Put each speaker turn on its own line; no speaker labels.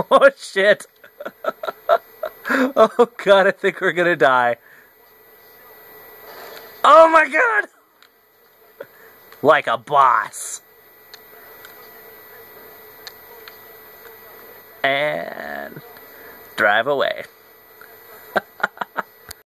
Oh shit. oh god, I think we're gonna die. Oh my god! Like a boss. And drive away.